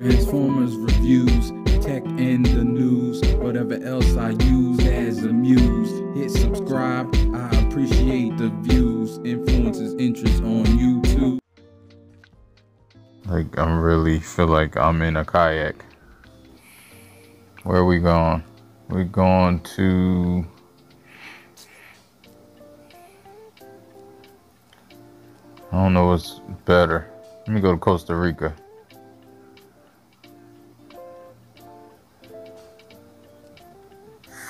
Transformers reviews, tech and the news, whatever else I use as a muse. Hit subscribe, I appreciate the views, Inflewence's, interest on YouTube. Like I'm really feel like I'm in a kayak. Where are we going? We're going to I don't know what's better. Let me go to Costa Rica.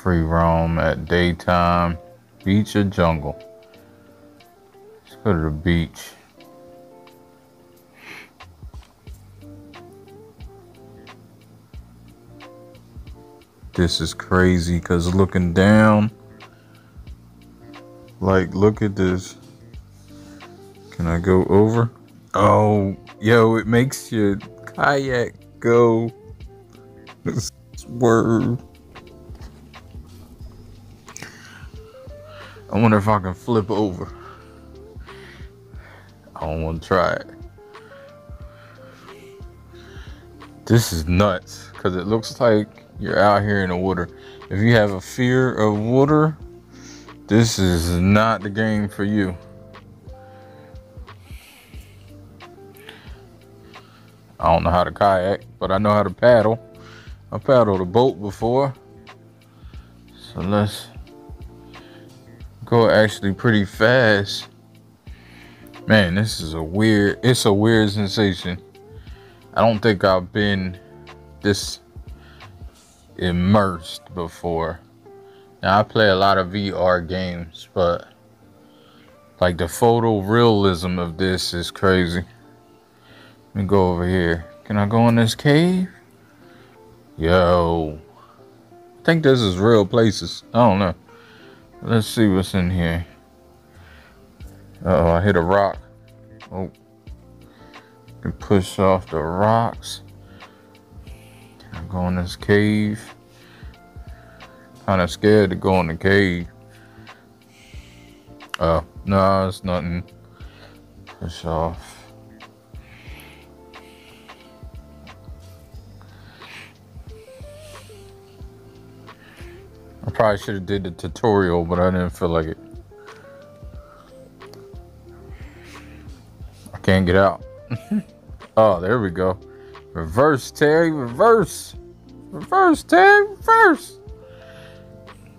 Free roam at daytime, beach or jungle. Let's go to the beach. This is crazy because looking down, like, look at this. Can I go over? Oh, yo, it makes your kayak go. Word. I wonder if I can flip over. I don't want to try it. This is nuts because it looks like you're out here in the water. If you have a fear of water, this is not the game for you. I don't know how to kayak, but I know how to paddle. I paddled a boat before. So let's go actually pretty fast. Man, this is a weird, it's a weird sensation. I don't think I've been this immersed before. Now I play a lot of VR games, but like the photo realism of this is crazy. Let me go over here. Can I go in this cave? Yo. I think this is real places. I don't know. Let's see what's in here. Uh oh, I hit a rock. Oh. Can push off the rocks. I go in this cave? Kinda scared to go in the cave. Oh, no, it's nothing. Push off. I probably should have did the tutorial, but I didn't feel like it. I can't get out. oh, there we go. Reverse, Terry, reverse. Reverse, Terry, reverse.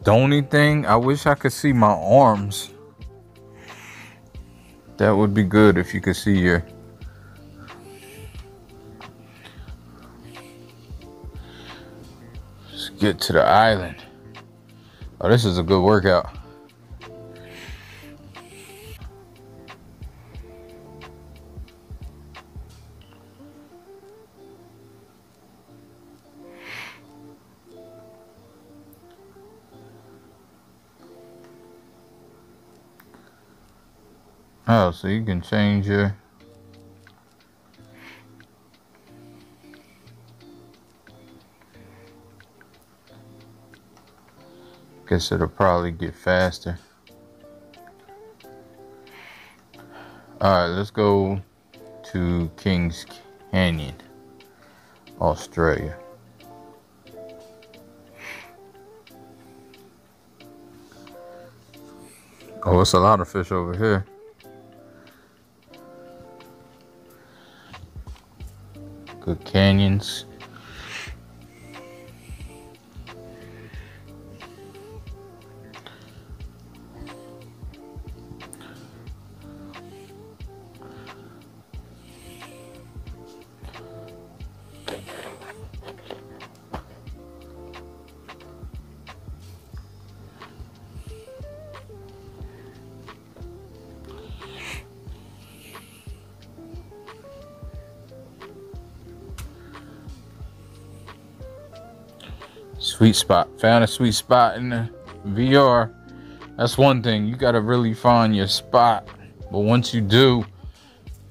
The only thing, I wish I could see my arms. That would be good if you could see your... Let's get to the island. Oh, this is a good workout. Oh, so you can change your Guess it'll probably get faster. Alright, let's go to Kings Canyon, Australia. Oh, it's a lot of fish over here. Good canyons. Sweet spot. Found a sweet spot in the VR. That's one thing. You got to really find your spot. But once you do,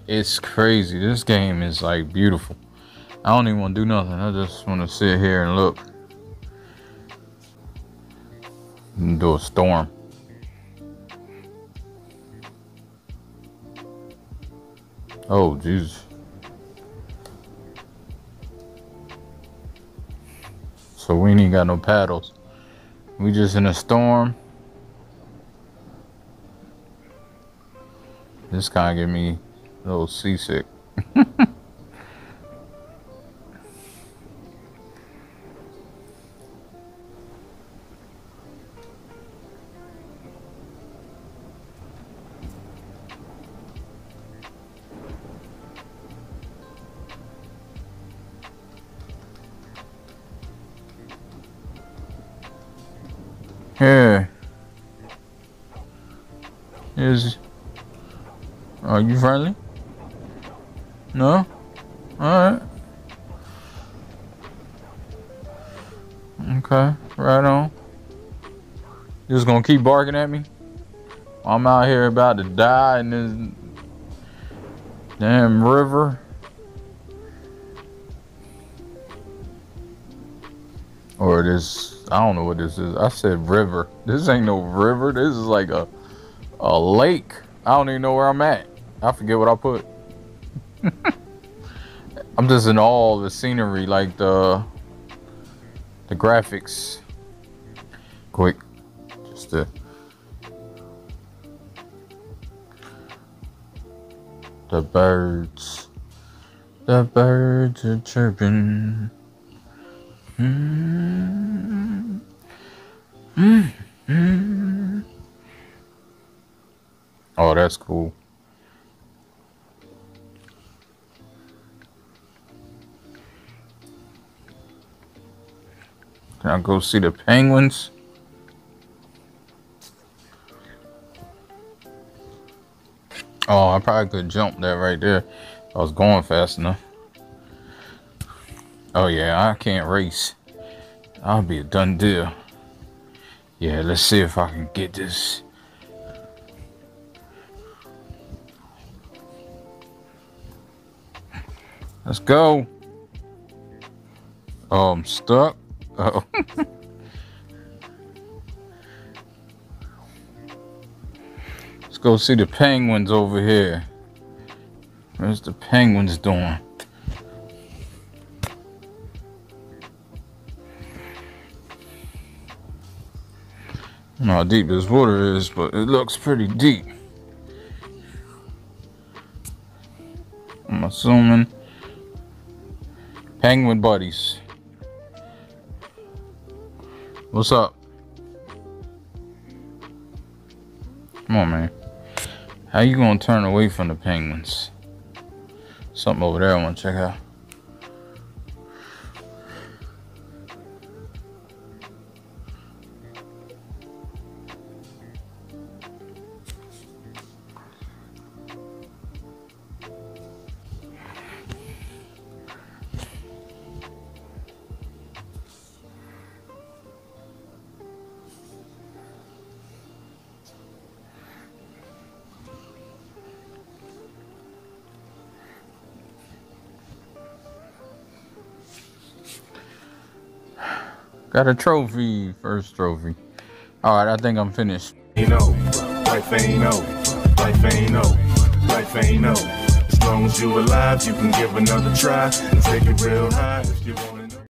it's crazy. This game is like beautiful. I don't even want to do nothing. I just want to sit here and look. And do a storm. Oh, Jesus. So we ain't got no paddles. We just in a storm. This kind of get me a little seasick. Here. Is are you friendly? No? Alright. Okay, right on. Just gonna keep barking at me? I'm out here about to die in this damn river. Or this, I don't know what this is. I said river. This ain't no river. This is like a, a lake. I don't even know where I'm at. I forget what I put. I'm just in all the scenery, like the the graphics. Quick, just to the birds. The birds are chirping. Oh, that's cool. Can I go see the penguins? Oh, I probably could jump that right there. I was going fast enough. Oh yeah, I can't race. I'll be a done deal. Yeah, let's see if I can get this. Let's go. Oh, I'm stuck. Oh. Let's go see the penguins over here. Where's the penguins doing? How deep this water is, but it looks pretty deep. I'm assuming penguin buddies. What's up? Come on, man. How you gonna turn away from the penguins? Something over there I wanna check out. Got a trophy, first trophy. All right, I think I'm finished. You know, life ain't over, life ain't over, life ain't over. As long as you alive, you can give another try and take it real high if you want